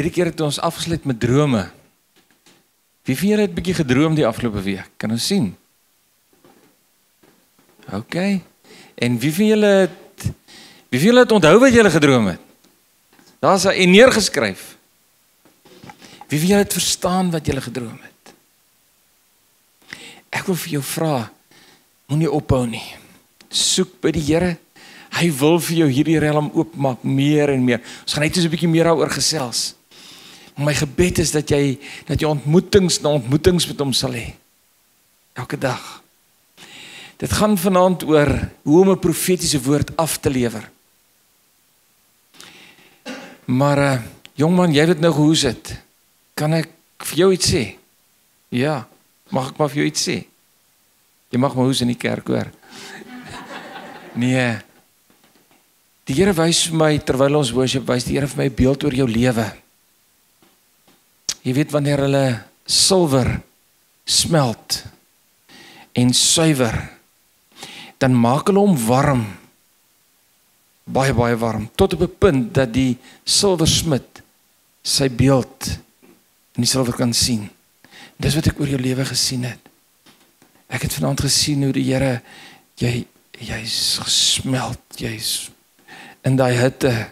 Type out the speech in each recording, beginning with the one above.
Verlede keer het ons afgesluit met drome. Wie van julle het 'n bietjie gedroom die afgelope week? Kan ons sien? OK. En wie van julle het wie van julle het onthou wat julle gedroom het? Daar's 'n neergeskryf. Wie van julle het verstaan wat julle gedroom het? Ek wil vir jou vra, moenie ophou nie. Soek by die Here. Hy wil vir jou hierdie riem oopmaak meer en meer. Ons gaan net so 'n bietjie meer daaroor gesels. My gebed is dat jy dat jy ontmoetings na ontmoetings met hom sal hê. Elke dag. Dit gaan vanaand oor hoe om 'n profetiese woord af te lewer. Maar uh jongman, jy weet nou hoe dit. Kan ek vir jou iets sê? Ja, mag ek maar vir jou iets sê? Jy mag maar hoes in die kerk hoor. Nee. Die Here wys vir my terwyl ons worship, wys die Here vir my beeld oor jou lewe. Jy weet wanneer hulle silwer smelt en suiwer, dan maak hulle hom warm. Baie baie warm tot op 'n punt dat die silwersmid sy beeld in die silwer kan sien. Dis wat ek oor jou lewe gesien het. Ek het vanaand gesien hoe die Here jy jy's gesmelt, jy's in daai hitte.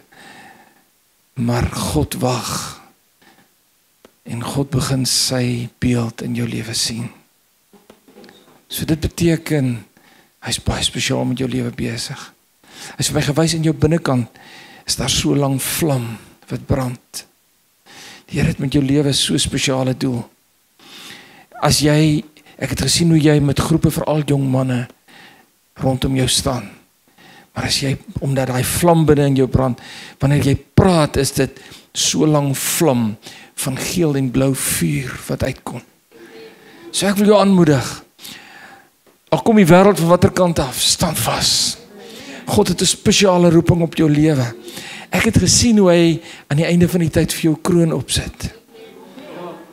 Maar God wag. En God begin sy beeld in jou lewe sien. So dit beteken hy's baie spesiaal met jou lewe besig. Hy's vir my gewys in jou binnekant is daar so lank vlam wat brand. Die Here het met jou lewe so spesiale doel. As jy ek het gesien hoe jy met groepe veral jong manne rondom jou staan. Maar as jy omdat daai vlam binne in jou brand, wanneer jy praat, is dit so lank vlam van geel en blou vuur wat uitkom. So ek wil jou aanmoedig. Al kom die wêreld van watter kant af, staan vas. God het 'n spesiale roeping op jou lewe. Ek het gesien hoe hy aan die einde van die tyd vir jou kroon opsit.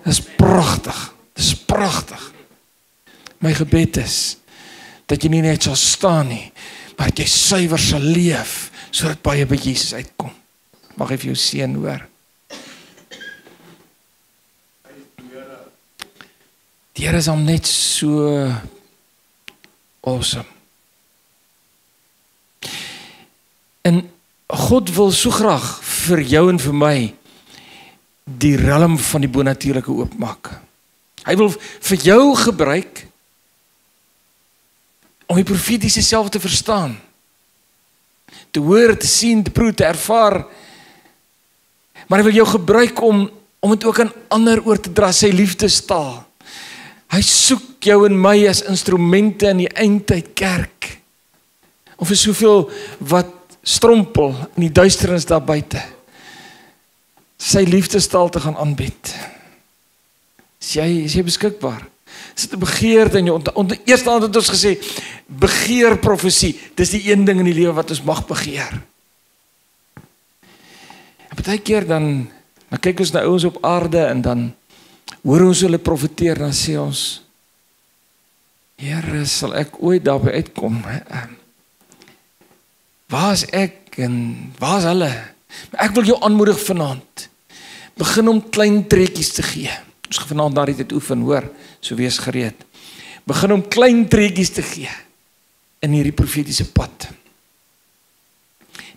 Dis pragtig. Dis pragtig. My gebed is dat jy nie net sal staan nie, maar dat jy suiwer sal leef sodat baie by Jesus uitkom. Mag hy vir jou seën hoor. Die Here is hom net so awesome. En God wil so graag vir jou en vir my die riem van die bonatuurlike oopmaak. Hy wil vir jou gebruik om die profetiese self te verstaan. Te hoor, te sien, te proe, te ervaar. Maar hy wil jou gebruik om om dit ook aan ander oor te dra, sy liefdestaal. Hy soek jou en my as instrumente in die eindtyd kerk. Of is soveel wat strompel in die duisternis daar buite. Sy liefdestaal te gaan aanbied. Is jy is jy beskikbaar? sit 'n begeerte in jou. Onder eerste hand het ons gesê begeer profesie. Dis die een ding in die lewe wat ons mag begeer. En baie keer dan dan kyk ons na ouens op aarde en dan hoor ons hulle profeteer dan sê ons Here, sal ek ooit daarby uitkom? Ehm, waar is ek en waar is hulle? Ek wil jou aanmoedig vanaand. Begin om klein trekkies te gee. Ons gaan vanaand daardie dit oefen, hoor. So wees gereed. Begin om klein treetjies te gee in hierdie profetiese pad.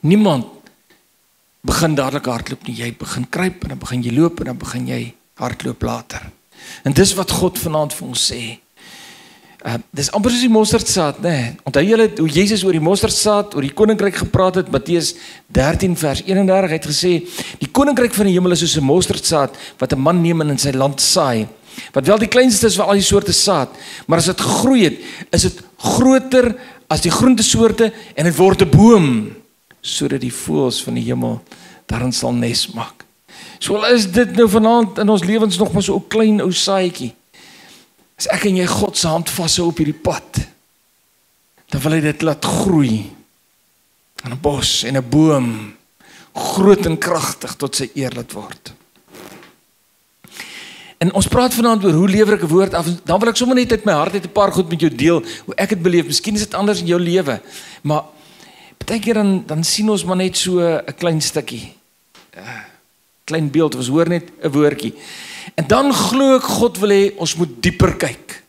Niemand begin dadelik hardloop nie. Jy begin kruip en dan begin jy loop en dan begin jy hardloop later. En dis wat God vanaand vir ons sê. Uh dis amper soos die mosterdsaad, nê? Nee. Onthou julle hoe Jesus oor die mosterdsaad, oor die koninkryk gepraat het, Matteus 13 vers 31 het gesê, die koninkryk van die hemel is soos 'n mosterdsaad wat 'n man neem en in sy land saai. Wat wel die kleinste is van al die soorte saad, maar as dit gegroei het, is dit groter as die groentesoorte en dit word 'n boom sodat die voëls van die hemel daarin sal nes maak. So al is dit nou vanaand in ons lewens nog maar so 'n klein ou saadjie. As ek en jy God se hand vashou op hierdie pad, dan wil hy dit laat groei. 'n Bos en 'n boom groot en kragtig tot sy eer laat word. En ons praat vanaand oor hoe lewer ek 'n woord af. Dan wil ek sommer net uit my hart uit 'n paar goed met jou deel hoe ek dit beleef. Miskien is dit anders in jou lewe. Maar baie keer dan dan sien ons maar net so 'n klein stukkie. Uh, klein beeld, ons hoor net 'n woordjie. En dan glo ek God wil hê ons moet dieper kyk.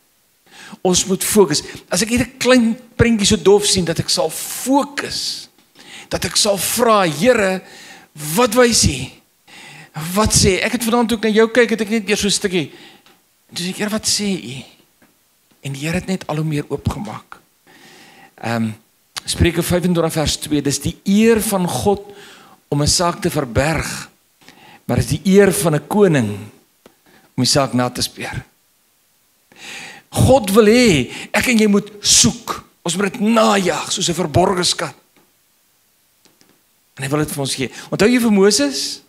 Ons moet fokus. As ek hier 'n klein prentjie so dof sien dat ek sal fokus. Dat ek sal vra, Here, wat wys U? Wat sê? Ek het vanaand ook na jou kyk, het ek net eers so 'n stukkie. Dis ek, Here, wat sê U? En die Here het net al hoe meer oopgemaak. Ehm um, Spreuke 25 vers 2, dis die eer van God om 'n saak te verberg. Maar dis die eer van 'n koning om die saak na te speur. God wil hê ek en jy moet soek. Ons moet dit najag soos 'n verborgde skat. En hy wil dit vir ons gee. Onthou jy vir Moses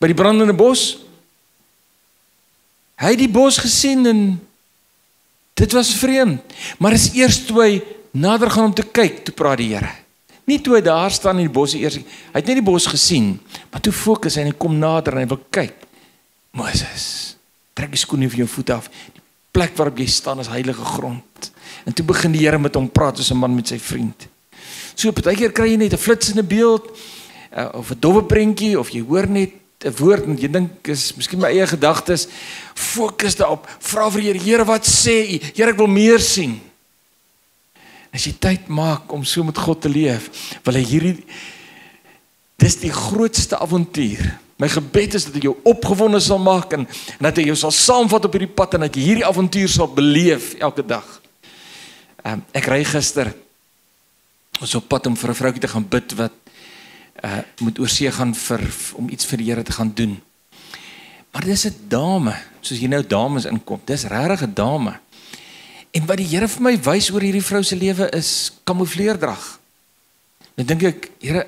by die brandende bos? Hy het die bos gesien en dit was vreemd, maar is eers toe hy nader gaan om te kyk, toe praat die Here. Nie toe hy daar staan in die bos eers. Hy het net die bos gesien, maar toe fokus hy en hy kom nader en hy wil kyk. Moses, trek die skoene van jou voete af. Die plek waarop jy staan is heilige grond. En toe begin die Here met hom praat soos 'n man met sy vriend. So partykeer kry jy net 'n flitsende beeld uh, of 'n dowwe prentjie of jy hoor net 'n woord en jy dink is miskien my eie gedagtes. Fokus daarop. Vra vir die Here, wat sê U? Here, ek wil meer sien. As jy tyd maak om so met God te leef, wil hy hierdie dis die grootste avontuur. My gebed is dat hy jou opgewonde sal maak en, en dat hy jou sal saamvat op hierdie pad en dat jy hierdie avontuur sal beleef elke dag. Um, ek ry gister ons op pad om vir 'n vroutjie te gaan bid wat uh moet oorsee gaan vir om iets vir die Here te gaan doen. Maar dis 'n dame, soos jy nou dames inkom. Dis regtig 'n dame. En wat die Here vir my wys oor hierdie vrou se lewe is kamoufleerdrag. Nou dink ek, Here,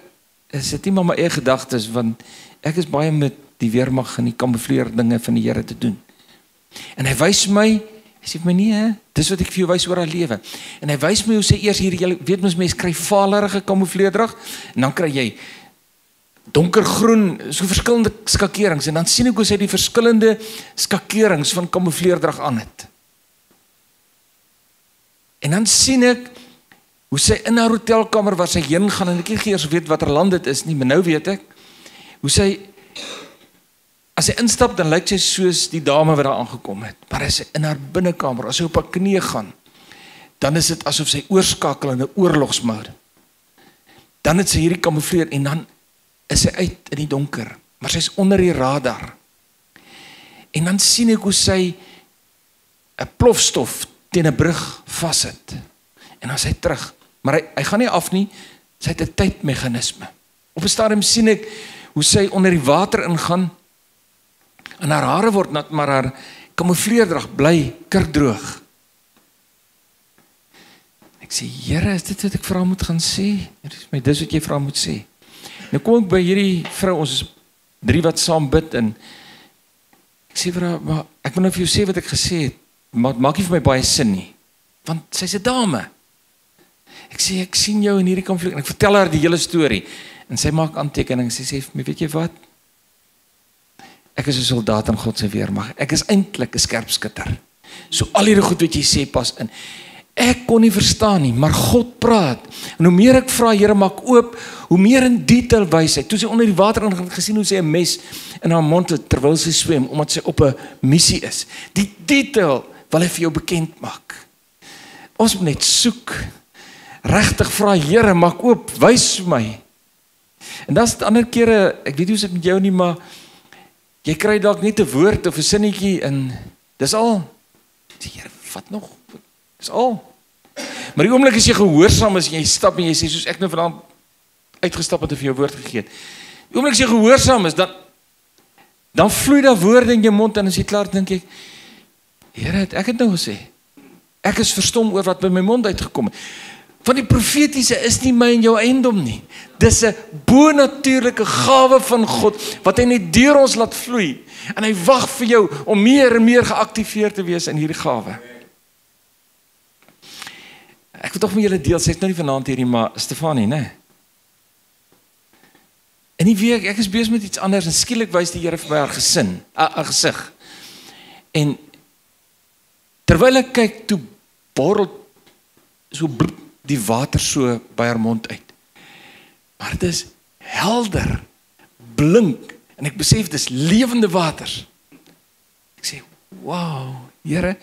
is dit nie maar my eie gedagtes want ek is baie met die weermag en die kamoufleer dinge van die Here te doen. En hy wys my, hy sê vir my nee, hè, dis wat ek vir jou wys oor haar lewe. En hy wys my hoe sy eers hier jy weet mens mense kry valerige kamoufleerdrag en dan kry jy donkergroen, so verskillende skakerings en dan sien ek hoe sy die verskillende skakerings van kamoufleerdrag aan het. En dan sien ek hoe sy in haar hotelkamer waar sy heen gaan en ek nie eers weet watter land dit is nie, maar nou weet ek hoe sy as sy instap dan lyk sy soos die dame wat daar aangekom het. Maar as sy in haar binnekamer, as sy op haar knieë gaan, dan is dit asof sy oorskakel in 'n oorlogsmode. Dan het sy hierdie kamoufleer en dan is sy uit in die donker, maar sy's onder die radar. En dan sien ek hoe sy 'n plofstof teen 'n brug vassit. En dan sy terug. Maar hy hy gaan nie af nie. Sy het 'n tydmeganisme. Op 'n stadium sien ek hoe sy onder die water ingaan. En haar hare word nat, maar haar kamoufleerdrag bly kurkdroog. Ek sê, "Here, is dit wat ek vir haar moet gaan sê?" Dit is my dis wat jy vir haar moet sê. Nou kom ek by hierdie vrou, ons is drie wat saam bid en ek sê vir haar, "Maar ek moet nou vir jou sê wat ek gesê het." Maak maak nie vir my baie sin nie. Want sy's 'n dame. Ek sê ek sien jou in hierdie konflik en ek vertel haar die hele storie en sy maak aantekeninge. Sy sê vir my, weet jy wat? Ek is 'n soldaat in God se weermag. Ek is eintlik 'n skerpskutter. So al hierdie goed wat jy sê pas in. Ek kon nie verstaan nie, maar God praat. En hoe meer ek vra, Here, maak oop, hoe meer in detail wys hy. Toe sy onder die water ingaan, gesien hoe sy 'n mes in haar mond het terwyl sy swem omdat sy op 'n missie is. Die detail wil hy vir jou bekend maak. Ons moet net soek. Regtig vra Here, maak oop, wys vir my. En dan's dit ander kere, ek weet nie hoe dit met jou nie, maar jy kry dalk net 'n woord of 'n sinnetjie in dis al. Die Here, wat nog? Dis al. Maar die oomblik as jy gehoorsaam is en jy stap en jy sê soos ek nou vanaand uitgestap het en vir jou woord gegee het. Die oomblik as jy gehoorsaam is, dan dan vloei daar woorde in jou mond en as jy klaar dink ek, Here, het ek het nou gesê. Ek is verstom oor wat by my mond uitgekom het. Van die profetiese is nie my en jou eiendom nie. Dis 'n bonatuurlike gawe van God wat hy net deur ons laat vloei en hy wag vir jou om meer en meer geaktiveer te wees in hierdie gawe. Ek wil tog met julle deel, sê ek nou nie vanaand hierdie maar Stefanie, né? En nie weer ek is besig met iets anders en skielik wys die Here vir my haar gesin, 'n gesig. En Terwyl ek kyk toe borrel so die water so by haar mond uit. Maar dit is helder, blink En ek besef dis lewende waters. Ek sê, "Wow, Here,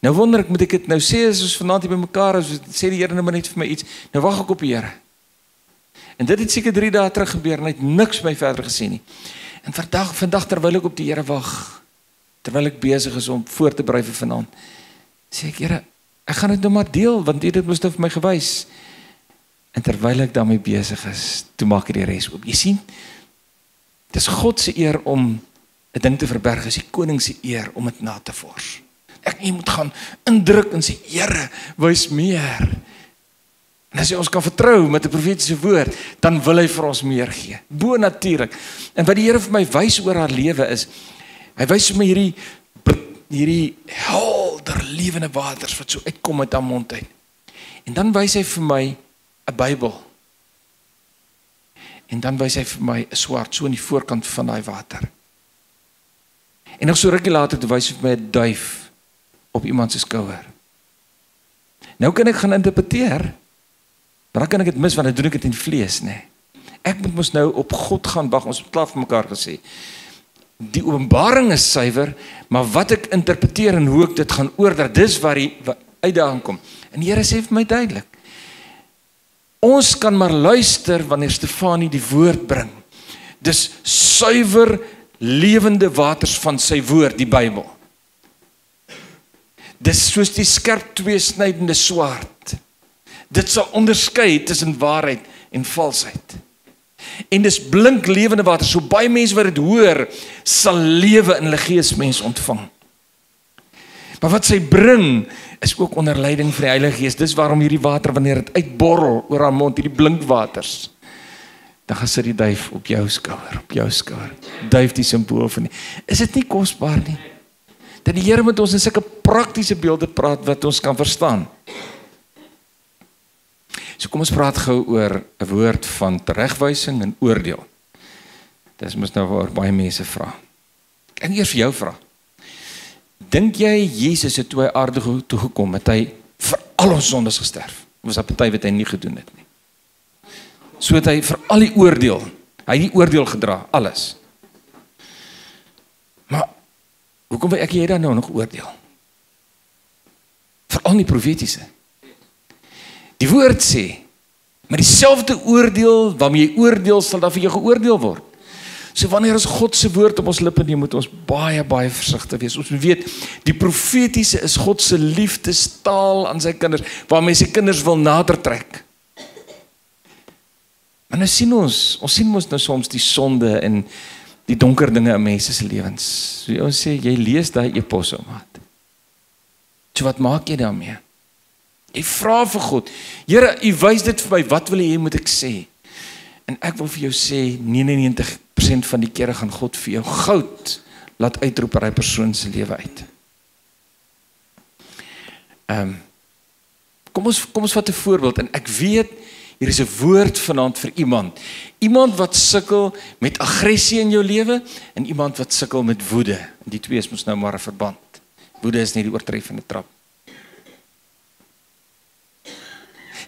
nou wonder ek moet ek dit nou sê as ons vanaand hier bymekaar is, sê die Here nou maar net vir my iets. Nou wag ek op die Here." En dit het seker 3 dae terug gebeur en hy het niks my verder gesê nie. En vandag vandag terwyl ek op die Here wag, terwyl ek besig is om voor te berei vir vanaand, sê ek, Here, ek gaan dit nou maar deel want U het mos nou vir my gewys. En terwyl ek daarmee besig is, toe maak ek die res oop. Jy sien, dis God se eer om 'n ding te verberg, is die koning se eer om dit na te vors. Ek nie moet gaan indruk en sê, Here, wys meer. En as jy ons kan vertrou met 'n profetiese woord, dan wil hy vir ons meer gee. Bo natuurlik. En wat die Here vir my wys oor haar lewe is, hy wys vir my hierdie hierdie helder lewende waters wat so uitkom uit haar mond uit. En dan wys hy vir my 'n Bybel. En dan wys hy vir my 'n swart so aan die voorkant van daai water. En nog so rukkie later wys hy vir my 'n duif op iemand se skouer. Nou kan ek gaan interpreteer. Maar dan kan ek dit mis want dan doen ek dit in vlees, nê. Nee. Ek moet mos nou op God gaan wag. Ons het klaar vir mekaar gesê. Die openbaring is suiwer, maar wat ek interpreteer en hoe ek dit gaan oordra, dis waar die uitdaging kom. En die Here sê vir my duidelik. Ons kan maar luister wanneer Stefanie die woord bring. Dis suiwer lewende waters van sy woord, die Bybel. Dis soos die skerp tweesnydende swaard. Dit sal onderskei tussen waarheid en valsheid. En dis blink lewende water. So baie mense wat dit hoor, sal lewe in hulle gees mens ontvang. Maar wat sy bring is ook onder leiding van die Heilige Gees. Dis waarom hierdie water wanneer dit uitborrel oor haar mond, hierdie blink waters, dan gaan sit die duif op jou skouer, op jou skouer. Duif die simbool van die. Is dit nie kosbaar nie? Dat die Here met ons in sulke praktiese beelde praat wat ons kan verstaan. So kom ons praat gou oor 'n woord van teregwysing en oordeel. Dis mos nou waar baie mense vra. Ek eers vir jou vra. Dink jy Jesus het toe hy aarde toe gekom het hy vir al ons sondes gesterf? Was daar party wat hy nie gedoen het nie? So het hy vir al die oordeel. Hy het die oordeel gedra, alles. Maar hoekom wil ek jy dan nou nog oordeel? Vir al die profetiese. Die woord sê met dieselfde oordeel waarmee jy oordeel sal daar vir jou geoordeel word. So wanneer ons God se woord op ons lippe neem, moet ons baie baie versigtig wees. Ons moet weet die profetiese is God se liefdestaal aan sy kinders waarmee sy kinders wil nader trek. Maar nou sien ons, ons sien mos nou soms die sonde en die donker dinge in mense se lewens. So ons sê jy lees daai epos om wat. So wat maak jy daarmee? Jy vra vir God. Here, U wys dit vir my. Wat wil U hê moet ek sê? En ek wil vir jou sê 99% van die kere gaan God vir jou goud laat uitroep uit daai persoon se lewe uit. Ehm um, Kom ons kom ons vat 'n voorbeeld en ek weet Hier is 'n woord vanaand vir iemand. Iemand wat sukkel met aggressie in jou lewe en iemand wat sukkel met woede. En die twee is mos nou maar 'n verband. Woede is nie die oortreffende trap.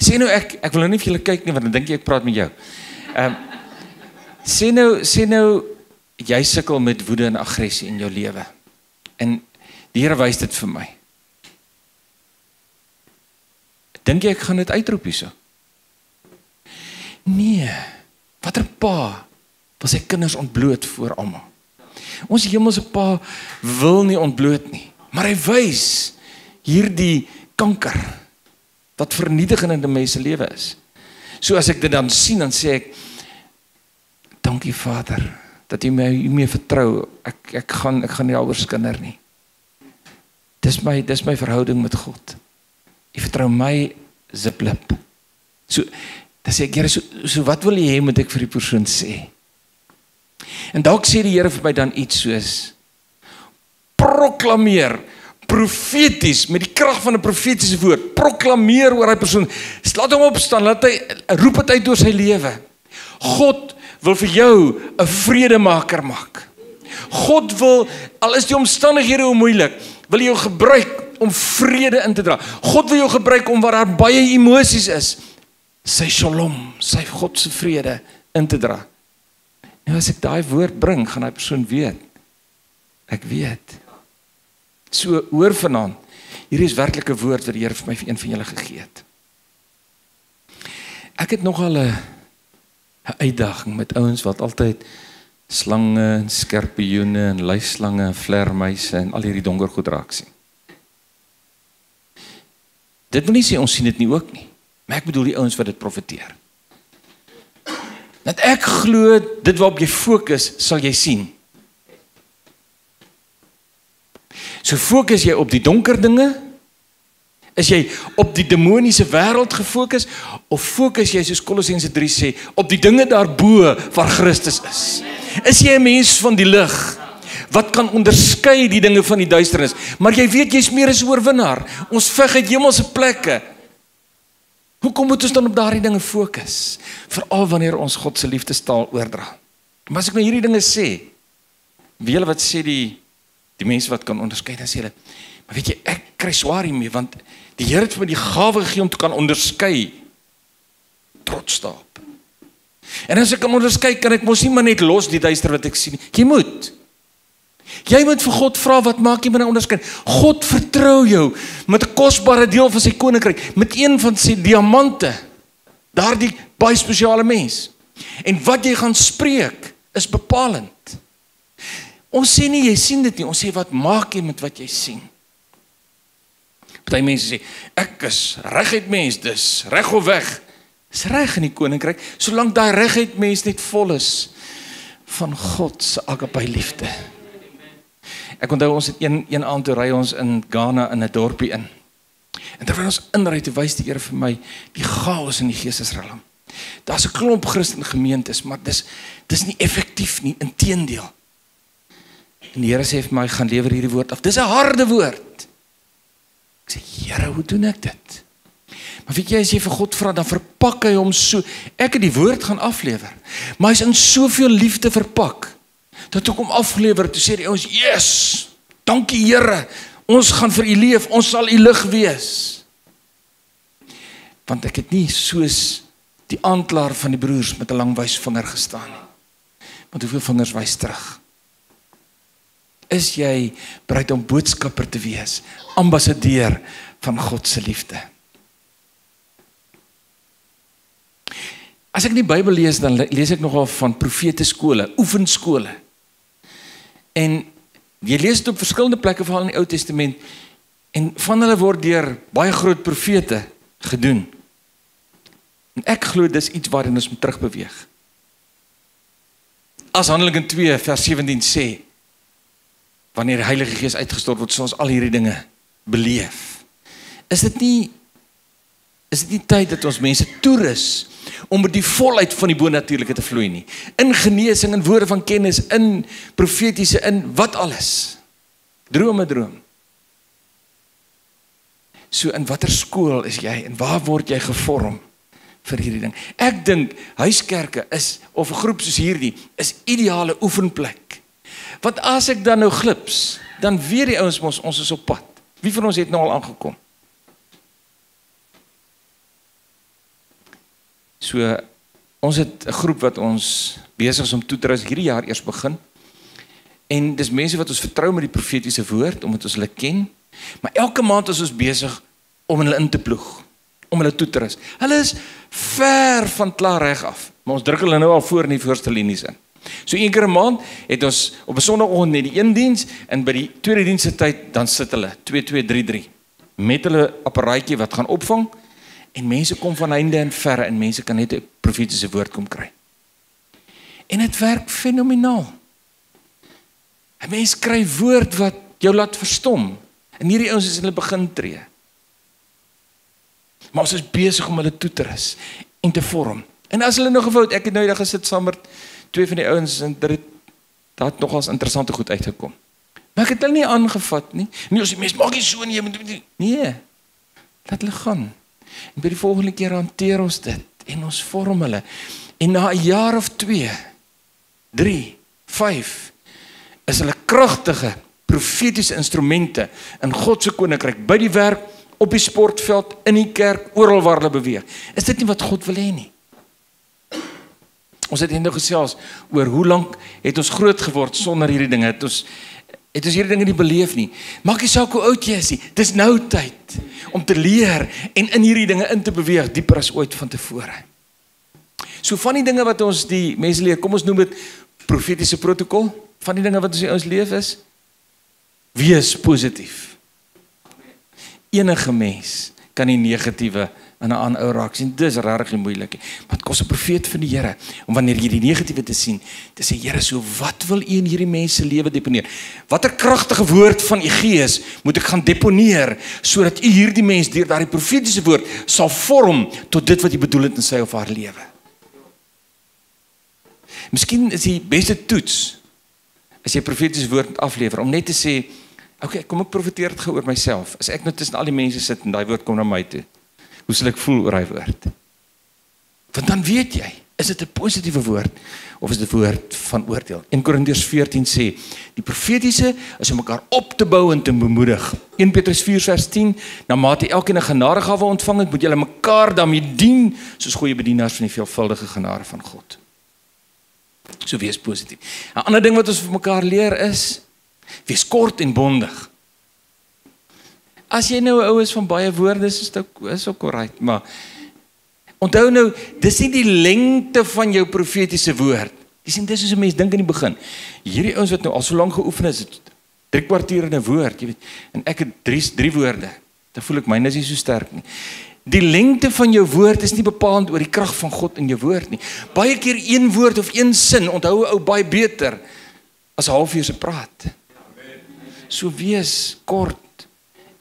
Sien nou ek ek wil nou nie vir julle kyk nie want dan dink jy ek praat met jou. Ehm um, sien nou sien nou jy sukkel met woede en aggressie in jou lewe. En die Here wys dit vir my. Dink jy ek gaan dit uitroep hierso? Nee. Watter pa wil sy kinders ontbloot voor almal? Ons hemelse pa wil nie ontbloot nie, maar hy wys hierdie kanker wat vernietigend in 'n mens se lewe is. So as ek dit dan sien dan sê ek dankie Vader dat U my U mee vertrou. Ek ek gaan ek gaan nie alweer skinder nie. Dis my dis my verhouding met God. U vertrou my ziplip. So Dan sê ek, Here, so, so wat wil U hê moet ek vir die persoon sê? En dalk sê die Here vir my dan iets soos proklameer profeties met die krag van 'n profetiese woord proklameer oor daai persoon laat hom opstaan laat hy roep dit uit oor sy lewe God wil vir jou 'n vredemaker maak God wil al is die omstandighede hoe moeilik wil jou gebruik om vrede in te dra God wil jou gebruik om waar daar baie emosies is sy shalom, sy God se vrede in te dra. En as ek daai woord bring, gaan daai persoon weet. Ek weet. So hoor vanaand. Hierdie is werklik 'n woord wat die Here vir my vir een van julle gegee het. Ek het nogal 'n 'n uitdaging met ouens wat altyd slange en skorpioene en luislange en vlermuise en al hierdie donker goed raak sien. Dit wil nie sê ons sien dit nie ook nie. Maar ek bedoel die ouens wat dit profeteer. Dat ek glo dit waarop jy fokus, sal jy sien. So fokus jy op die donker dinge? Is jy op die demoniese wêreld gefokus of fokus jy soos Kolossense 3 sê op die dinge daarbo waar Christus is? Is jy 'n mens van die lig wat kan onderskei die dinge van die duisternis? Maar jy weet jy's meer as 'n oorwinnaar. Ons veg uit hemelse plekke. Hoekom moet ons dan op daardie dinge fokus? Veral wanneer ons God se liefdestaal oordra. Maar as ek nou hierdie dinge sê, wie hulle wat sê die die mense wat kan onderskei dan sê hulle maar weet jy ek kry swaar hiermee want die Here het vir my die gawe gegee om te kan onderskei trots staap. En as ek kan onderskei kan ek mos nie maar net los die duister wat ek sien jy moet. Jy moet vir God vra wat maak jy met 'n onderskeid? God vertrou jou met 'n kosbare deel van sy koninkryk met een van sy diamante. Daardie baie spesiale mens. En wat jy gaan spreek is bepalend Ons sê nie jy sien dit nie, ons sê wat maak jy met wat jy sien? Party mense sê ek is reguit mens, dis reg of weg. Dis reg in die koninkryk, solank daai reguit mens net vol is van God se agape liefde. Ek onthou ons het een een aand toe ry ons in Ghana in 'n dorpie in. En terwyl ons inry toe wys die Here vir my die chaos in die geestesrelm. Daar's 'n klomp Christen gemeentes, maar dis dis nie effektief nie, inteendeel. En die Here sê vir my gaan lewer hierdie woord af. Dis 'n harde woord. Ek sê Here, hoe doen ek dit? Maar weet jy as jy vir God vra, dan verpak hy hom so. Ek het die woord gaan aflewer. Maar hy's in soveel liefde verpak. Dat ek hom aflewer, toe sê die ouens, "Yes! Dankie Here. Ons gaan vir u leef. Ons sal u lig wees." Want ek het nie soos die aanklaer van die broers met 'n lang wysvinger gestaan nie. Want hoeveel vingers wys terug? Is jy bereid om boodskapper te wees, ambassadeur van God se liefde. As ek die Bybel lees, dan lees ek nogal van profete skole, oefenskole. En jy lees dit op verskillende plekke veral in die Ou Testament en van hulle word deur baie groot profete gedoen. En ek glo dis iets waarin ons moet terugbeweeg. As Handelinge 2 vers 17 sê, wanneer die Heilige Gees uitgestort word, sal ons al hierdie dinge beleef. Is dit nie is dit nie tyd dat ons mense toerus om met die volheid van die bonatuurlike te vloei nie? In genesing en woorde van kennis, in profetiese in wat alles. Drome droom. So in watter skool is jy en waar word jy gevorm? vir hierdie ding. Ek dink huiskerke is of 'n groep soos hierdie is ideale oefenplek Want as ek dan nou glips, dan weet die ouens mos ons is op pad. Wie van ons het nou al aangekom? So ons het 'n groep wat ons besig is om toe te trou hierdie jaar eers begin. En dis mense wat ons vertrou met die profetiese woord omdat ons hulle ken. Maar elke maand is ons besig om hulle in te ploeg, om hulle toe te rus. Hulle is ver van klaar reg af, maar ons druk hulle nou al voor in die voorste linies in. So een keer 'n maand het ons op 'n Sondagoggend net die een diens en by die tweede diens se tyd dan sit hulle 2233 met hulle apparaatjie wat gaan opvang en mense kom van heinde en verre en mense kan net 'n profetiese woord kom kry. En dit werk fenomenaal. 'n Mens kry woord wat jou laat verstom. En hierdie ouens is hulle begin tree. Maar ons is besig om hulle toe te rus en te vorm. En as hulle nog gefout, ek het nou eendag gesit saam met twee van die ouens en dit het nogals interessante goed uitgekom. Maar ek het hulle nie aangevat nie. Nee, ons mens maak nie so nie, jy moet nee. Laat hulle gaan. En by die volgende keer hanteer ons dit en ons vorm hulle. En na 'n jaar of 2, 3, 5 is hulle kragtige profetiese instrumente in God se koninkryk by die werk op die sportveld in die kerk oral waar hulle beweeg. Is dit nie wat God wil hê nie? Ons het eendag gesels oor hoe lank het ons groot geword sonder hierdie dinge. Het ons het ons hierdie dinge nie beleef nie. Maak nie saak hoe oud jy is nie. Dis nou tyd om te leer en in hierdie dinge in te beweeg dieper as ooit vantevore. So van die dinge wat ons die mense leer, kom ons noem dit profetiese protokol. Van die dinge wat ons in ons lewe is, wees positief. Enige mens kan die negatiewe in 'n ander ou raak sien. Dis regtig moeilik. Maar dit kos 'n profeet van die Here om wanneer jy die negatiewe te sien, te sê Here, so wat wil U in hierdie mense lewe deponeer? Watter kragtige woord van U Gees moet ek gaan deponeer sodat U hierdie mens deur daardie profetiese woord sal vorm tot dit wat U bedoel het in sy of haar lewe? Miskien is die beste toets as jy profetiese woord aflewer om net te sê, "Oké, okay, kom ek profeteer dit oor myself. As ek nou tussen al die mense sit en daai woord kom na my toe, hoe sal ek voel oor daai woord?" Want dan weet jy, is dit 'n positiewe woord of is dit 'n woord van oordeel? 1 Korintiërs 14 sê, die profetiese is om mekaar op te bou en te bemoedig. 1 Petrus 4:10, na mate elkeen 'n genadegawe ontvang het, moet julle mekaar daarmee dien soos goeie bedienaars van die veelvuldige genade van God. So wees positief. 'n Ander ding wat ons vir mekaar leer is wees kort en bondig. As jy nou 'n ou is van baie woorde, is dit is ook reg, maar onthou nou, dis nie die lengte van jou profetiese woord. Jy sien dis is 'n mens dink in die begin. Hierdie ouens wat nou al so lank geoefen het, het 3 kwartier in 'n woord, jy weet, en ek het 3 3 woorde. Dan voel ek myne is nie so sterk nie. Die lengte van jou woord is nie bepaald oor die krag van God in jou woord nie. Baie keer een woord of een sin onthou 'n ou baie beter as 'n halfuur se praat. So wees kort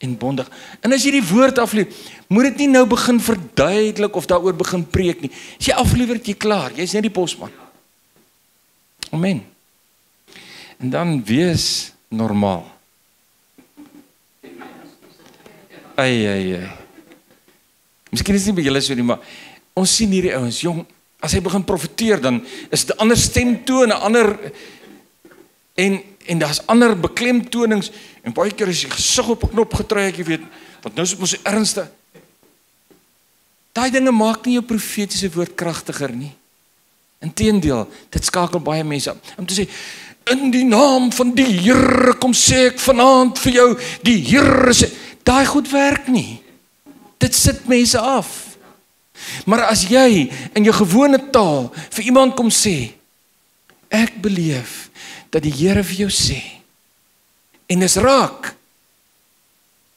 en bondig. En as jy die woord aflewer, moet dit nie nou begin verduidelik of daaroor begin preek nie. As jy aflewer, jy klaar. Jy's net die posman. Amen. En dan wees normaal. Ai ai ai. Miskien is dit nie by julle so nie, maar ons sien hierdie ouens, jong, as hy begin profeteer dan is dit 'n ander stemtoon, 'n ander en en daar's ander beklemtonings en baie keer as jy gesig op 'n knop getrek, jy weet, want nou is dit mos ernstig. Daai dinge maak nie jou profetiese woord kragtiger nie. Inteendeel, dit skakel baie mense om te sê in die naam van die Here kom sê ek vanaand vir jou, die Here sê daai goed werk nie. Dit sit mense af. Maar as jy in jou gewone taal vir iemand kom sê ek beleef dat die Here vir jou sê en is raak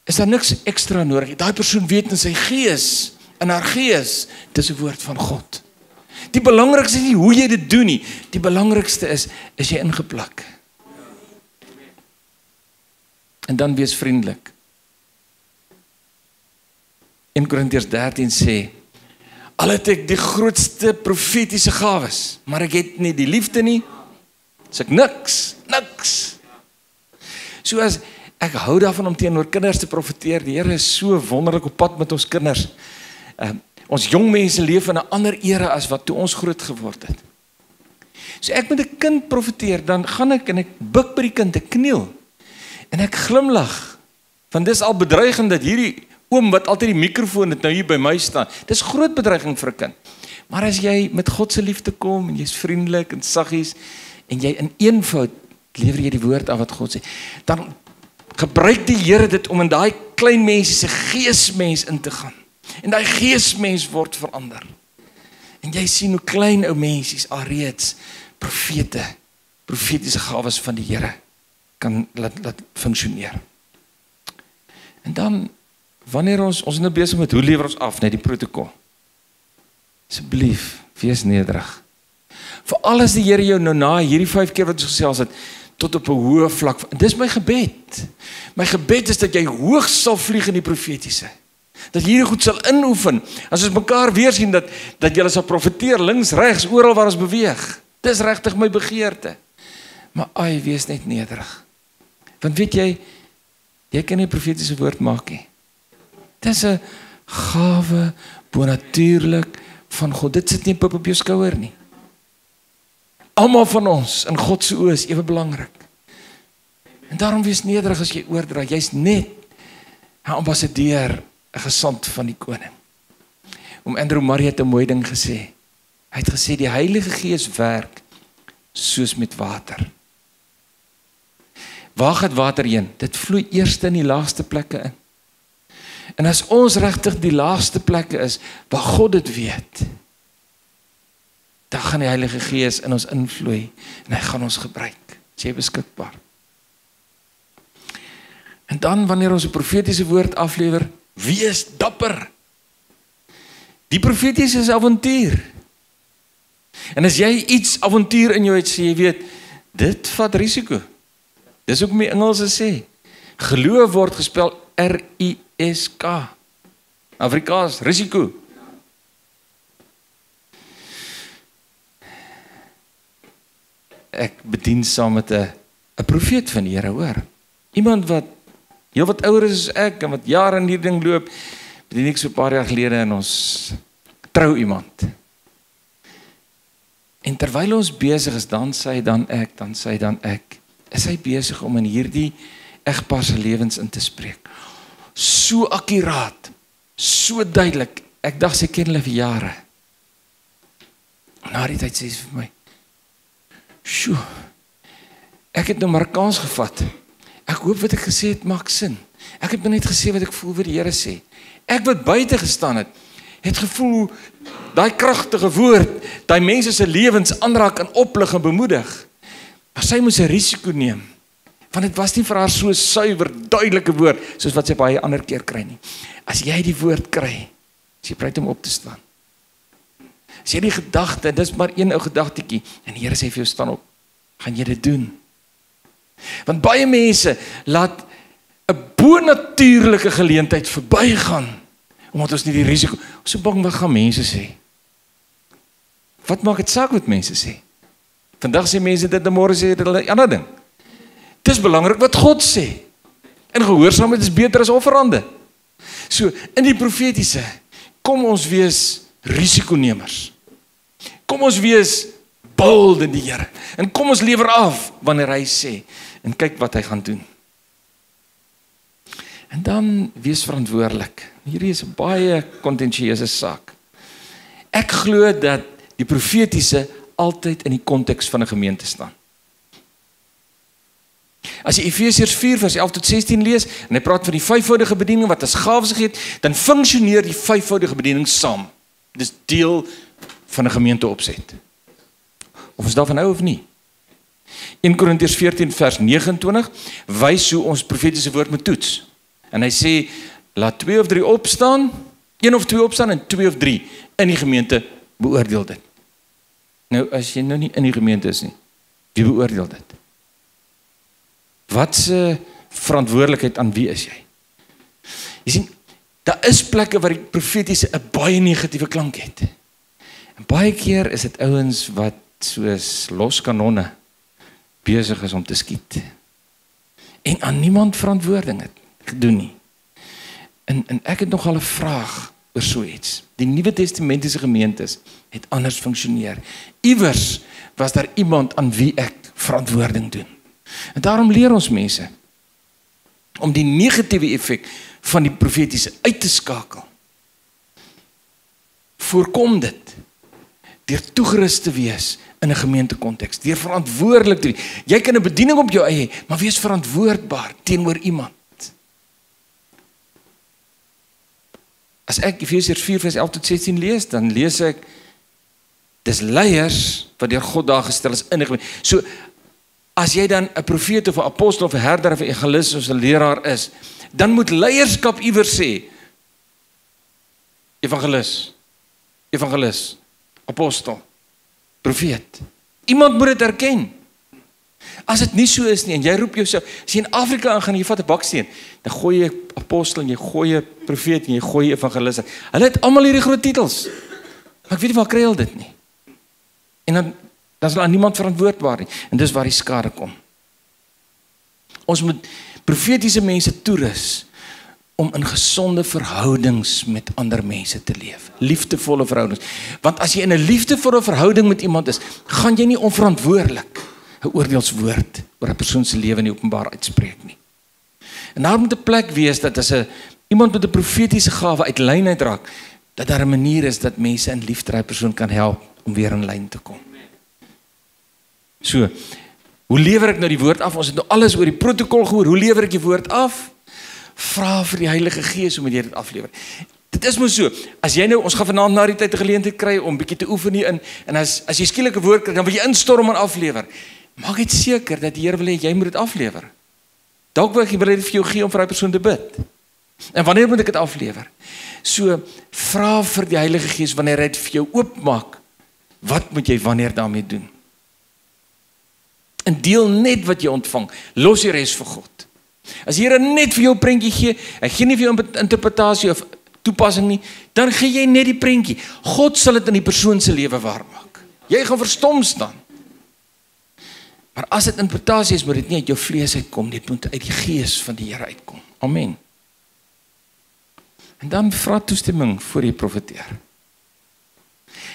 is daar niks ekstra nodig. Daai persoon weet in sy gees, in haar gees, dis 'n woord van God. Die belangrikste is nie hoe jy dit doen nie. Die belangrikste is is jy ingeplak. En dan wees vriendelik. 1 Korintiërs 13 sê al het ek die grootste profetiese gawes, maar ek het nie die liefde nie, is ek niks, niks. So as ek hou daarvan om teenoor kinders te profeteer. Die Here is so wonderlik op pad met ons kinders. Uh, ons jong mense leef in 'n ander era as wat toe ons groot geword het. So ek met 'n kind profeteer, dan gaan ek en ek buig by die kind, ek kniel. En ek glimlag. Want dis al bedreigend dat hierdie oom wat altyd die mikrofoon het nou hier by my staan. Dis groot bedreiging vir 'n kind. Maar as jy met God se liefde kom en jy's vriendelik en saggies en jy in eenvoud lewer jy die woord af wat God sê, dan gebruik die Here dit om in daai klein mense se geesmens in te gaan. En daai geesmens word verander. En jy sien hoe klein ou mensies alreeds profete, profetiese gawes van die Here kan laat laat funksioneer. En dan wanneer ons ons nou besig met hoe lewer ons af net die protokol. Asseblief, wees nederig. Vir alles die Here jou nou na hierdie 5 keer wat ons gesels het tot op 'n hoë vlak. Dis my gebed. My gebed is dat jy hoog sal vlieg in die profetiese. Dat hierdie goed sal inoefen. As ons mekaar weer sien dat dat jy sal profeteer links, regs, oral waar ons beweeg. Dis regtig my begeerte. Maar ai, wees net nederig. Want weet jy, jy kan nie profetiese woord maak nie. Dis 'n gawe bonatuurlik van God. Dit sit nie op jou skouer nie. Almal van ons in God se oë is ewe belangrik. En daarom wees nederig as jy oordra. Jy's net 'n ambassadeur, 'n gesant van die koning. Om Andrew Murray het 'n mooi ding gesê. Hy het gesê die Heilige Gees werk soos met water. Waar gaan water heen? Dit vloei eers in die laagste plekke in. En as ons regtig die laagste plekke is waar God dit weet, dan gaan die Heilige Gees in ons invloei en hy gaan ons gebruik. Jy is beskikbaar. En dan wanneer ons 'n profetiese woord aflewer, wees dapper. Die profetiese is avontuur. En as jy iets avontuur in jou het, sê jy weet, dit vat risiko. Dis hoekom die Engelse sê, geloof word gespel R I S K. Afrikaans risiko. Ek bedien saam met 'n 'n profeet van die Here, hoor. Iemand wat heel wat ouer is as ek en wat jare in hierdie ding loop, bedien ek so 'n paar jaar gelede in ons trou iemand. En terwyl ons besig is, dan sê hy dan ek, dan sê hy dan ek, is hy besig om in hierdie egpaar se lewens in te spreek. So akkuraat, so duidelik. Ek dink sy ken hulle vir jare. Na die tyd sê sy vir my: "Sjoe. Ek het nou maar kans gevat. Ek hoop wat ek gesê het maak sin. Ek het net gesê wat ek voel wat die Here sê. Ek wat buite gestaan het, het gevoel daai kragtige woord, daai mense se lewens aanraak en oplig en bemoedig. Maar sy moes 'n risiko neem. Want dit was nie vir haar so suiwer, duidelike woord soos wat sy baie ander keer kry nie. As jy die woord kry, as jy bereid om op te staan. As jy die gedagte, dis maar een ou gedagtetjie en die Here sê vir jou staan op. Gaan jy dit doen? Want baie mense laat 'n bonatuurlike geleentheid verbygaan omdat ons nie die risiko so bang wat gaan mense sê. Wat maak dit saak wat mense sê? Vandag sê mense dit môre sê hulle 'n ander ding. Dis belangrik wat God sê. En gehoorsaamheid is beter as offerande. So, in die profetiese kom ons wees risikonemers. Kom ons wees bold in die Here. En kom ons lewer af wanneer hy sê en kyk wat hy gaan doen. En dan wees verantwoordelik. Hierdie is 'n baie kontensieuse saak. Ek glo dat die profetiese altyd in die konteks van 'n gemeente staan. As jy Efesiërs 4 vers 11 tot 16 lees en hy praat van die vyfvoudige bediening wat as gawes gegee het, dan funksioneer die vyfvoudige bediening saam. Dis deel van 'n gemeente opset. Of is daarvan nou of nie? 1 Korintiërs 14 vers 29 wys hoe ons profetiese woord moet toets. En hy sê laat 2 of 3 opstaan, een of twee opstaan en 2 of 3 in die gemeente beoordeel dit. Nou as jy nou nie in die gemeente is nie, wie beoordeel dit? Wat se verantwoordelikheid aan wie is jy? Jy sien, daar is plekke waar die profetiese 'n baie negatiewe klank het. En baie keer is dit ouens wat soos loskanonne besig is om te skiet. En aan niemand verantwoording het gedoen nie. En en ek het nog al 'n vraag oor so iets. Die Nuwe Testamentiese gemeentes het anders funksioneer. Iewers was daar iemand aan wie ek verantwoording doen. En daarom leer ons mense om die negatiewe effek van die profetiese uit te skakel. Voorkom dit deur toegerus te wees in 'n gemeentekonteks, deur verantwoordelik te wees. Jy kan 'n bediening op jou eie, maar wees verantwoordbaar teenoor iemand. As ek Efesiërs 4:11 tot 16 lees, dan lees ek dis leiers wat deur God daar gestel is in 'n gemeente. So as jy dan 'n profeet of 'n apostel of 'n herder of 'n evangelis of 'n leraar is, dan moet leierskap iewers sê evangelis, evangelis, apostel, profeet. Iemand moet dit erken. As dit nie so is nie en jy roep jouself, as jy in Afrika ingaan en jy vat 'n baksteen, dan gooi jy apostel en jy gooi 'n profeet en jy gooi 'n evangelis. Hulle het almal hierdie groot titels. Maar ek weet nie waar kry hulle dit nie. En dan dan is daar niemand verantwoordbaar nie en dis waar die skade kom. Ons moet profetiese mense toerus om in gesonde verhoudings met ander mense te leef. Liefdevolle verhoudings. Want as jy in 'n liefdevolle verhouding met iemand is, gaan jy nie onverantwoordelik 'n oordeelswoord oor 'n persoon se lewe in openbaar uitspreek nie. En daar moet 'n plek wees dat as 'n iemand met 'n profetiese gawe uit lyn uitraak, dat daar 'n manier is dat mense in liefde daai persoon kan help om weer in lyn te kom. So, hoe lewer ek nou die woord af? Ons het nou alles oor die protokol gehoor. Hoe lewer ek die woord af? Vra vir die Heilige Gees om dit aflewer. Dit is mos so. As jy nou ons gaan vanaand na die tyd 'n geleentheid kry om bietjie te oefen hier in en as as jy skielik 'n woord kry, dan wil jy instorm en aflewer. Maak dit seker dat die Here wil hê jy moet dit aflewer. Dalk wil hy wil dit vir jou gee om vir daai persoon te bid. En wanneer moet ek dit aflewer? So vra vir die Heilige Gees wanneer hy dit vir jou oopmaak. Wat moet jy wanneer daarmee doen? En deel net wat jy ontvang. Los die res vir God. As die Here net vir jou 'n prentjie gee, hy gee nie vir jou 'n interpretasie of toepassing nie, dan gee jy net die prentjie. God sal dit in die persoon se lewe waar maak. Jy gaan verstom staan. Maar as dit interpretasie is, moet dit nie uit jou vlees uitkom nie, dit moet uit die gees van die Here uitkom. Amen. En dan vra toestemming voor jy profeteer.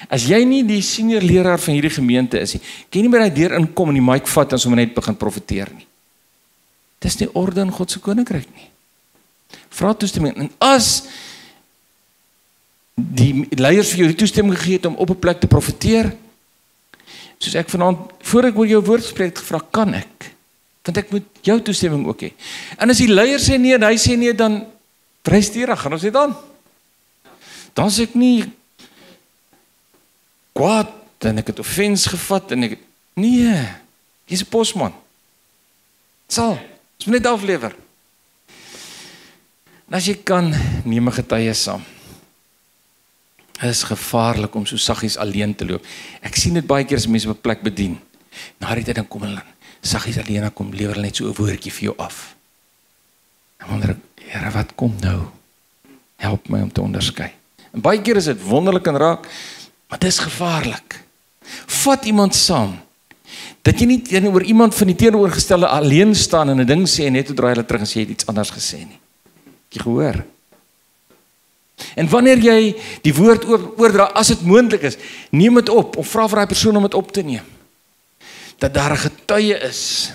As jy nie die senior leraar van hierdie gemeente is nie, kan jy nie by daai deur inkom en die mic vat en sommer net begin profeteer nie. Dis nie orde in God se koninkryk nie. Vra toestemming en as die leiers vir jou die toestemming gegee het om op 'n plek te profeteer. Soos ek vanaand voor ek oor jou woord spreek gevra kan ek want ek moet jou toestemming ook hê. En as die leier sê nee en hy sê nee dan presteer gaan ons dit dan. Dan sê ek nie kwaad en ek het offens gevat en ek nee, jy's 'n posman. Sal, ons moet net aflewer. En as jy kan, neem 'n getuie saam. Dit is gevaarlik om so saggies alleen te loop. Ek sien dit baie keer as mense op 'n plek bedien. Na die tyd dan kom hulle saggies alleen en kom lewer hulle net so 'n woordjie vir jou af. En wonder ek, Here, wat kom nou? Help my om te onderskei. En baie keer is dit wonderlik en raak, maar dit is gevaarlik. Vat iemand saam. Dat jy nie teenoor iemand van die teenoorgestelde alleen staan en 'n ding sê en net toe draai hulle terug en sê jy het iets anders gesê nie. Jy gehoor? En wanneer jy die woord oordra as dit moontlik is, neem dit op of vra vir daai persoon om dit op te neem. Dat daar 'n getuie is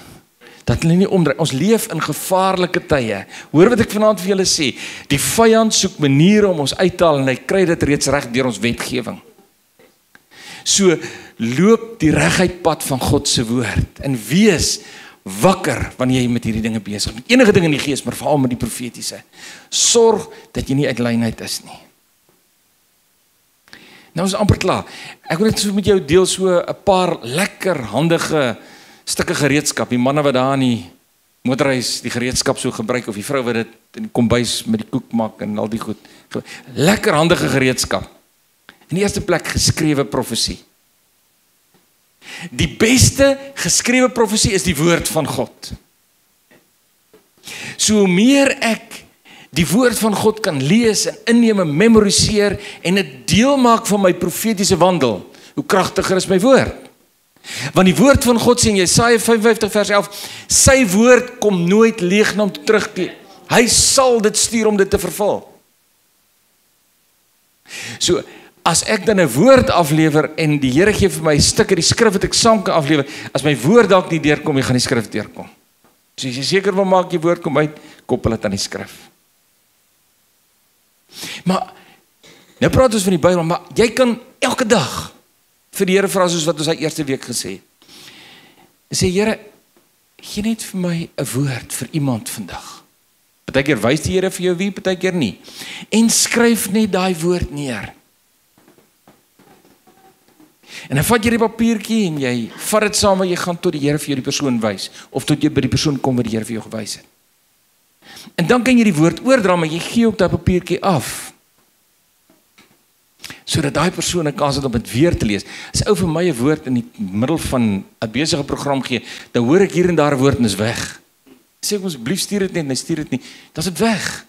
dat hulle nie omdraai. Ons leef in gevaarlike tye. Hoor wat ek vanaand vir julle sê. Die vyand soek maniere om ons uit te haal en hy kry dit reeds reg deur ons wetgewing. So loop die reguit pad van God se woord en wees wakker wanneer jy met hierdie dinge besig is. Met enige ding in die gees, maar veral met die profetiese. Sorg dat jy nie uit lynheid is nie. Nou is amper klaar. Ek wil net so met jou deel so 'n paar lekker handige stukke gereedskap. Die manne wat daar in die motorhuis die gereedskap so gebruik of die vrou wat dit in die kombuis met die koek maak en al die goed. Lekker handige gereedskap. In die eerste plek geskrewe profesie. Die beste geskrewe profesie is die woord van God. So hoe meer ek die woord van God kan lees en inneem en memoriseer en dit deel maak van my profetiese wandel, hoe kragtiger is my woord. Want die woord van God sê in Jesaja 55 vers 11, sy woord kom nooit leeg na hom terugkeer. Hy sal dit stuur om dit te vervul. So as ek dan 'n woord aflewer en die Here gee vir my 'n stukkie die skrif wat ek saam kan aflewer, as my woord dalk nie deurkom nie, gaan die skrif deurkom. So as jy seker wil maak jy woord kom uit, koppel dit aan die skrif. Maar nou praat ons van die Bybel, maar jy kan elke dag vir die Here vra soos wat ons hy eerste week gesê het. Sê Here, gee net vir my 'n woord vir iemand vandag. Partykeer wys die Here vir jou wie, partykeer nie. En skryf net daai woord neer. En dan vat jy die papiertjie en jy vat dit saam en jy gaan tot die Here vir jou die persoon wys of tot jy by die persoon kom wat die Here vir jou gewys het. En dan kan jy die woord oordra maar jy gee op daai papiertjie af. Sodat daai persoon 'n kans het om dit weer te lees. As ou vir my 'n woord in die middel van 'n besige program gee, dan hoor ek hier en daar 'n woord en is weg. Sê ek ons asseblief stuur dit net, nee stuur dit nie. Dan is dit weg.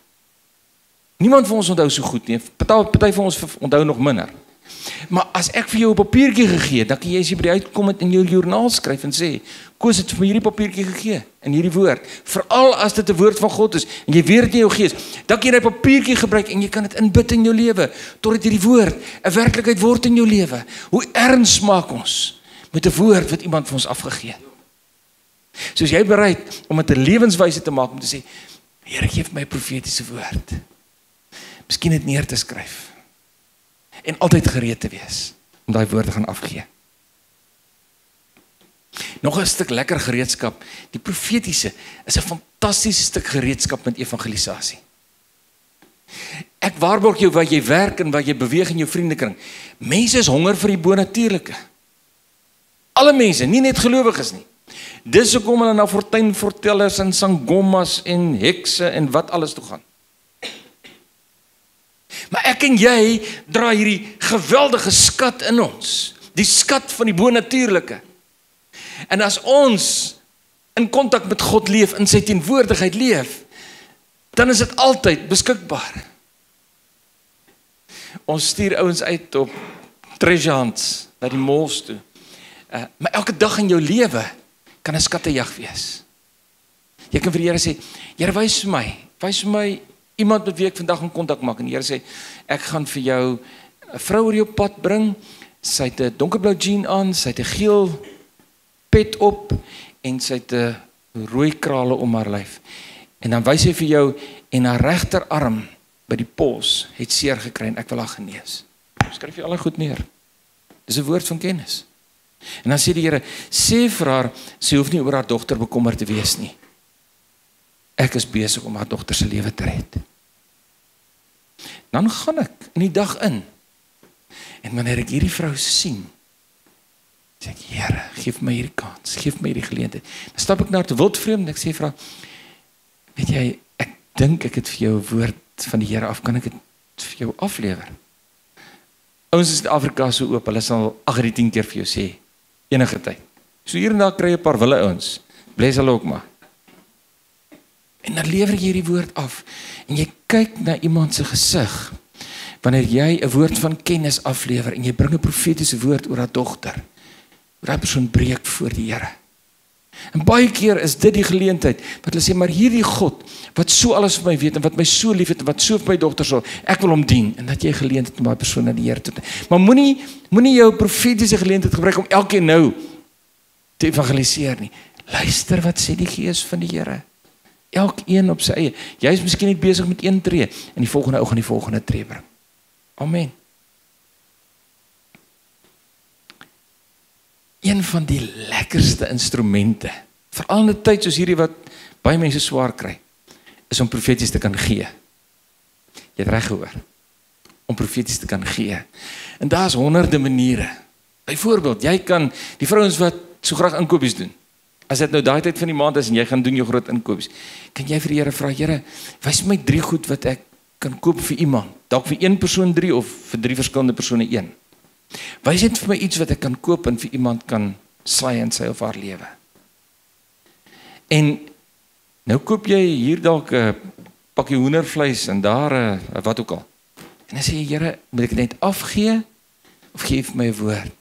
Niemand van ons onthou so goed nie. Party party van ons onthou nog minder. Maar as ek vir jou 'n papiertjie gegee het, dan kan jy as jy by die uitkom met in jou joernaal skryf en sê, "Koos het vir my hierdie papiertjie gegee in hierdie woord." Veral as dit 'n woord van God is en jy weet dit in jou gees, dan kan jy daai papiertjie gebruik en jy kan dit inbid in jou lewe totdat hierdie woord 'n werklikheid word in jou lewe. Hoe erns maak ons met 'n woord wat iemand vir ons afgegee het? Soos jy bereid om dit 'n lewenswyse te maak om te sê, "Here, gee vir my 'n profetiese woord." Miskien dit neer te skryf en altyd gereed te wees. om daai woord te gaan afgee. Nog 'n stuk lekker gereedskap. Die profetiese is 'n fantastiese stuk gereedskap met evangelisasie. Ek waarborg jou waar jy werk en waar jy beweeg in jou vriendekring. Mense is honger vir die bonatuurlike. Alle mense, nie net gelowiges nie. Dis hoekom hulle na fortuinvertellers en sangomas en hekse en wat alles toe gaan. Maar ek en jy dra hierdie geweldige skat in ons, die skat van die bonatuurlike. En as ons in kontak met God leef, in sy teenwoordigheid leef, dan is dit altyd beskikbaar. Ons stuur ouens uit op treasure hunts na die malls toe. Uh, maar elke dag in jou lewe kan 'n skattejag wees. Jy kan vir die Here sê, Here wys vir my, wys vir my iemand met wie ek vandag in kontak maak en die Here sê, ek gaan vir jou 'n vrou oor jou pad bring. Sy het 'n donkerblou jean aan, sy het 'n geel pet op en sy het 'n rooi krale om haar lyf. En dan wys hy vir jou en haar regterarm by die pos het seer gekry en ek wil haar genees. Skryf jy al goed neer. Dis 'n woord van kennis. En dan sê die Here, sê vir haar, sy hoef nie oor haar dogter bekommerd te wees nie. Ek is besig om haar dogter se lewe te red. Dan gaan ek in die dag in. En wanneer ek hierdie vrou sien, sê ek Here, gee my hierdie kans, gee my hierdie geleentheid. Dan stap ek na te wildvreemd en ek sê vir haar, weet jy, ek dink ek het vir jou 'n woord van die Here af, kan ek dit vir jou aflewer? Is in Afrika so oop, hulle sal 8 uit 10 keer vir jou sê enige tyd. So hier en daar kry jy 'n paar wille ouens. Bless hulle ook maar. En dan lewer jy hierdie woord af en jy kyk na iemand se gesig wanneer jy 'n woord van kennis aflewer en jy bring 'n profetiese woord oor haar dogter daai persoon breek voor die Here. En baie keer is dit die geleentheid wat hulle sê maar hierdie God wat so alles vir my weet en wat my so liefhet en wat so vir my dogter sorg, ek wil hom dien en dat jy geleentheid om daai persoon na die Here toe te. Maar moenie moenie jou profetiese geleentheid gebruik om elkeen nou te evangeliseer nie. Luister wat sê die Gees van die Here. Elkeen op sy eie. Jy is miskien net besig met een tree en die volgende ou gaan die volgende tree bring. Amen. een van die lekkerste instrumente veral in 'n tyd soos hierdie wat baie mense swaar kry is om profeties te kan gee. Jy het reg gehoor. Om profeties te kan gee. En daar's honderde maniere. Byvoorbeeld, jy kan die vrouens wat so graag inkopies doen. As dit nou daai tyd van die maand is en jy gaan doen jou groot inkopies, kan jy vir die Here vra, Here, wys my drie goed wat ek kan koop vir iemand. Dalk vir een persoon 3 of vir drie verskillende persone 1. Wys net vir my iets wat ek kan koop en vir iemand kan saai in sy of haar lewe. En nou koop jy hier dalk 'n pakkie hoendervleis en daar 'n wat ook al. En dan sê jy Here, moet ek net afgee of gee vir my 'n woord?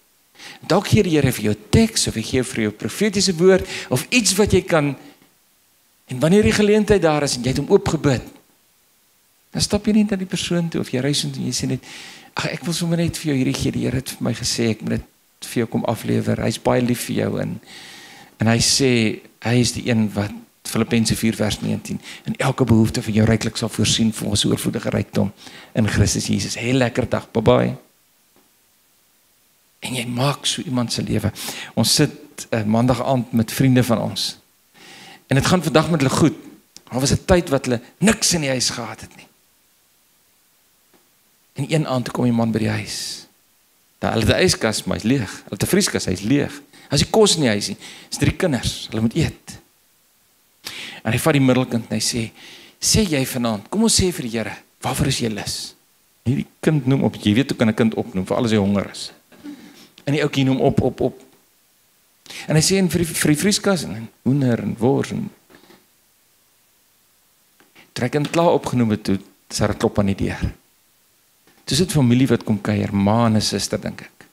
Dalk gee die Here vir jou teks of hy gee vir jou profetiese woord of iets wat jy kan en wanneer die geleentheid daar is en jy het hom oopgebid, dan stap jy net na die persoon toe of jy reis en jy sê net Ag ek wil sommer net vir jou hierdie gee. Die Here het vir my gesê ek moet dit vir jou kom aflewer. Hy's baie lief vir jou en en hy sê hy is die een wat Filippense 4 vers 19 en elke behoefte van jou ryklik sal voorsien vir ons oorvloedige rykdom in Christus Jesus. 'n Lekker dag. Bye bye. En jy maak so iemand se lewe. Ons sit 'n uh, eh, maandag aand met vriende van ons. En dit gaan vandag met hulle goed. Daar was 'n tyd wat hulle niks in die huis gehad het nie. En een aand kom die man by die huis. Daar hulle 'n yskas, maar hy's leeg. Hulle het 'n vrieskas, hy's leeg. As hy kos in die huis is drie kinders, hulle moet eet. En hy vat die middelkind en hy sê: "Sê jy vanaand, kom ons sê vir die Here, waarvoor is jy lus?" Hierdie kind noem op, jy weet hoe kan 'n kind opnoem vir alles hy honger is. En die ouetjie noem op op op. En hy sê en vir die, vir die vrieskas en hoender en wors en trek en klaar opgenoem het toe sy klop aan die deur. Dis dit familie wat kom kuier, ma en 'n suster dink ek.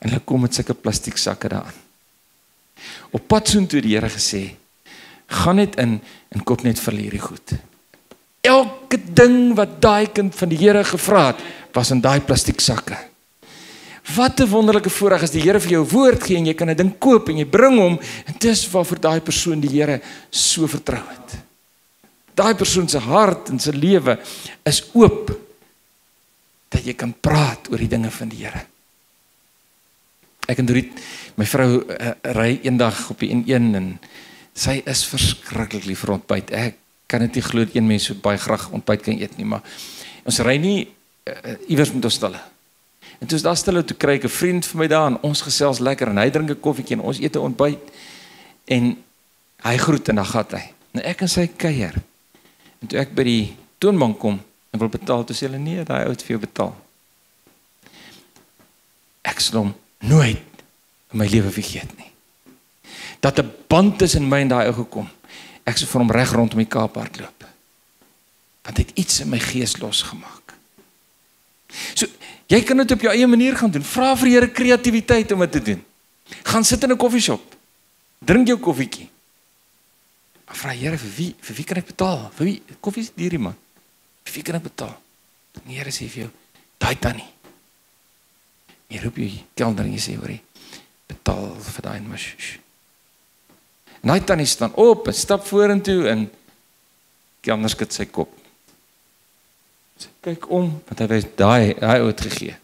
En hulle kom met sulke plastiek sakke daaraan. Op pad soontoe die Here gesê, gaan net in en koop net vir hierdie goed. Elke ding wat daai kind van die Here gevra het, was in daai plastiek sakke. Wat 'n wonderlike voorreg as die Here vir jou woord gee en jy kan 'n ding koop en jy bring hom en dis waarvoor daai persoon die Here so vertrou het. Daai persoon se hart en se lewe is oop dat jy kan praat oor die dinge van die Here. Ek en Dorit, my vrou uh, ry eendag op die N1 en sy is verskriklik lief vir ontbyt. Ek kan dit nie glo dat een mens so baie graag ontbyt kan eet nie, maar ons ry nie uh, iewers met ons stille. En toe is daar stille toe kry ek 'n vriend vir my daar en ons gesels lekker en hy drink 'n koffietjie en ons eet 'n ontbyt en hy groet en dan gaan hy. Nou ek en sy kuier. En toe ek by die toonbank kom en wil betaal, toe sê hulle nee, daai ou het vir jou betaal. Ek slom nooit in my lewe vergeet nie. Dat 'n band tussen my en daai ou gekom. Ek sou vir hom reg rondom die Kaap hardloop. Want hy het iets in my gees losgemaak. So jy kan dit op jou eie manier gaan doen. Vra vir die Here kreatiwiteit om dit te doen. Gaan sit in 'n koffieshop. Drink jou koffietjie. Vra Here vir wie vir wie kan ek betaal? Vir wie koffie is duur man. Vir wie kan ek betaal? Die Here sê vir jou, daai tannie. Jy roep jy kelner en jy sê hoorie, betaal vir daai mos. Daai tannie staan op en stap vorentoe en kelner skud sy kop. Kyk om want hy weet daai hy het gegee.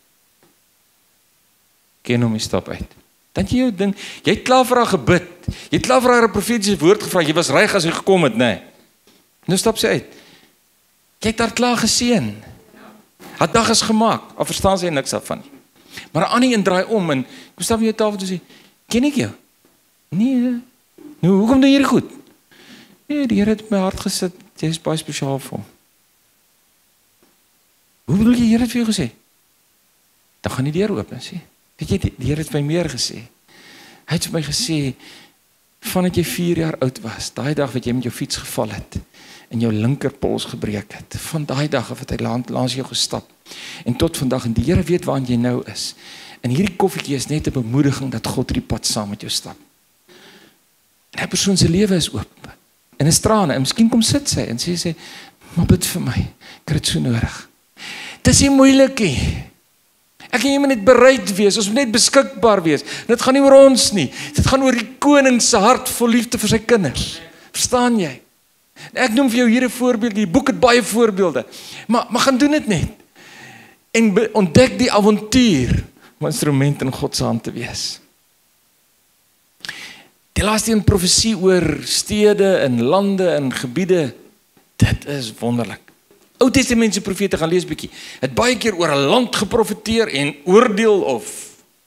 Ken hom nie stap uit. Dan jy jou ding, jy het klaar vir haar gebid. Jy het klaar vir haar 'n profetiese woord gevra. Jy was reg as jy gekom het, nê? Nee. Nou stap sy uit. Jy het haar klaar geseën. Haar dag is gemaak. Al verstaan sy niks daarvan nie. Maar 'n ander een draai om en kom staan by jou tafel toe sê, "Ken ek jou?" Nee. Nou, hoekom doen jy dit goed? Nee, die Here het my hart gesit. Jy is baie spesiaal vir hom. Hoe bedoel jy Here het vir jou gesê? Dan gaan die deur oop, sê. Weet jy die, die Here het my meer gesê. Hy het vir my gesê vandat jy 4 jaar oud was, daai dag wat jy met jou fiets geval het en jou linkerpols gebreek het, van daai dag af het hy langs langs jou gestap. En tot vandag en die Here weet waar jy nou is. En hierdie koffietjie is net 'n bemoediging dat God hierdie pad saam met jou stap. En hy persoon se lewe is oop. En is trane. En miskien kom sit sy en sê sê, "Maar bid vir my. Ek het dit so nodig." Dis nie moeilik nie. Ek en jy moet net bereid wees. Ons moet net beskikbaar wees. Dit gaan nie oor ons nie. Dit gaan oor die koning se hart vol liefde vir sy kinders. Verstaan jy? Ek noem vir jou hier 'n voorbeeld. Die boek het baie voorbeelde. Maar maar gaan doen dit net. En ontdek die avontuur om instrument in God se hand te wees. Die laaste een profesie oor stede en lande en gebiede. Dit is wonderlik. Ou Testamentiese profete gaan lees bietjie. Het baie keer oor 'n land geprofeteer en oordeel of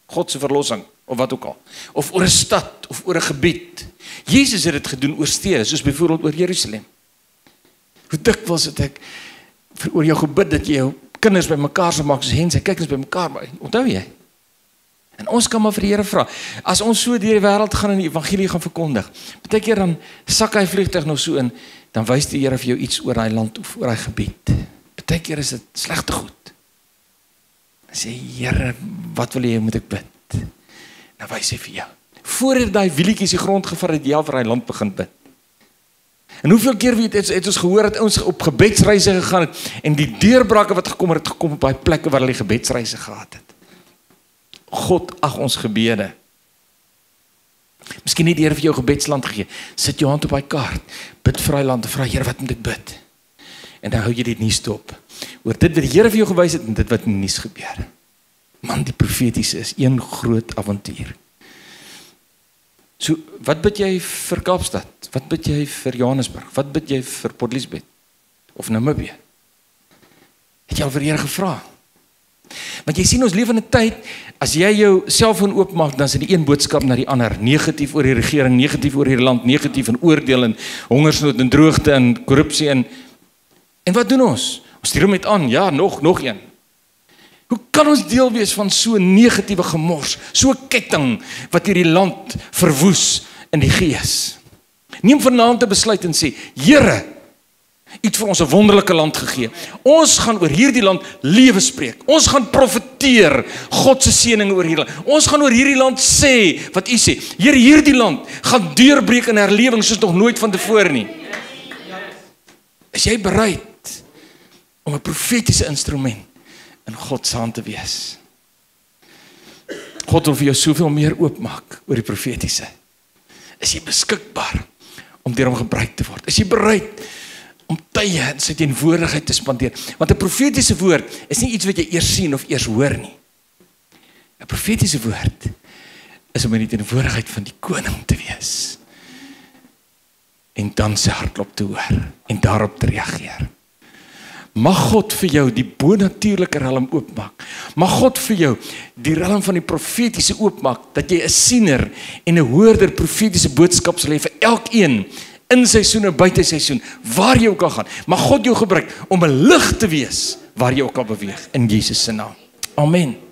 God se verlossing of wat ook al. Of oor 'n stad of oor 'n gebied. Jesus het dit gedoen oor stede, soos byvoorbeeld oor Jerusalem. Hoe dikwels het ek vir oor jou gebid dat jy jou kinders bymekaar sou maak soos hen sy kyk ons bymekaar. Onthou jy? En ons kan maar vir die Here vra. As ons so deur die wêreld gaan en die evangelie gaan verkondig. Partykeer dan sak hy vliegtuig nog so in dan wys die Here vir jou iets oor daai land of oor daai gebied. Partykeer is dit slegte goed. Dan sê Here, wat wil jy moet ek bid? Dan wys hy vir jou. Voordat daai wielietjies die grond gevat het, jy al vir daai land begin bid. En hoeveel keer weet het, het ons gehoor dat ons op gebedsreise gegaan het en die deurbrake wat gekom het, het gekom op daai plekke waar hulle gebedsreise gehad het. God ag ons gebede. Miskien het die Here vir jou gebedsland gegee. Sit jou hand op daai kaart. Bid vir daai land en vra Here, wat moet ek bid? En dan hou jy dit nie stop. Oor dit wat die Here vir jou gewys het en dit wat nie gebeur. Man, die profetiese is een groot avontuur. So, wat bid jy vir Kaapstad? Wat bid jy vir Johannesburg? Wat bid jy vir Port Elizabeth of Namibië? Het jy al vir die Here gevra? Want jy sien ons lewe in 'n tyd as jy jou selfoon oopmaak dan is dit een boodskap na die ander, negatief oor die regering, negatief oor hierdie land, negatief en oordeel en hongersnood en droogte en korrupsie en en wat doen ons? Ons stuur hom net aan, ja, nog nog een. Hoe kan ons deel wees van so negatiewe gemors, so ketting wat hierdie land verwoes in die gees? Neem vanaand 'n besluit en sê, Here, het vir ons 'n wonderlike land gegee. Ons gaan oor hierdie land lewe spreek. Ons gaan profeteer God se seëninge oor hierdie land. Ons gaan oor hierdie land sê wat U sê. Here, hierdie land gaan deurbreek in herlewing soos nog nooit vantevore nie. Is jy bereid om 'n profetiese instrument in God se hand te wees? God wil vir jou soveel meer oopmaak oor die profetiese. Is jy beskikbaar om deur hom gebruik te word? Is jy bereid om tye in sy teenwoordigheid te spandeer. Want 'n profetiese woord is nie iets wat jy eers sien of eers hoor nie. 'n Profetiese woord is om in die teenwoordigheid van die koning te wees. En dan sy hartklop te hoor en daarop te reageer. Mag God vir jou die bonatuurlike riem oopmaak. Mag God vir jou die riem van die profetiese oopmaak dat jy 'n siener en 'n hoorder profetiese boodskap sal hê vir elkeen in seisoen en buite seisoen waar jy ook al gaan. Mag God jou gebruik om 'n lig te wees waar jy ook al beweeg in Jesus se naam. Amen.